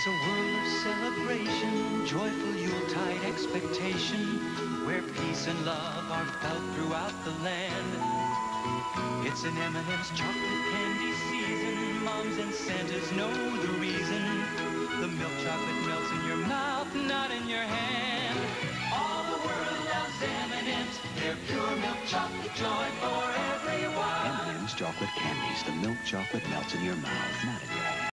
It's a world of celebration, joyful Yuletide expectation, where peace and love are felt throughout the land. It's an M&M's chocolate candy season. Moms and Santas know the reason. The milk chocolate melts in your mouth, not in your hand. All the world loves M&M's. They're pure milk chocolate joy for everyone. M&M's chocolate candies. The milk chocolate melts in your mouth, not in your hand.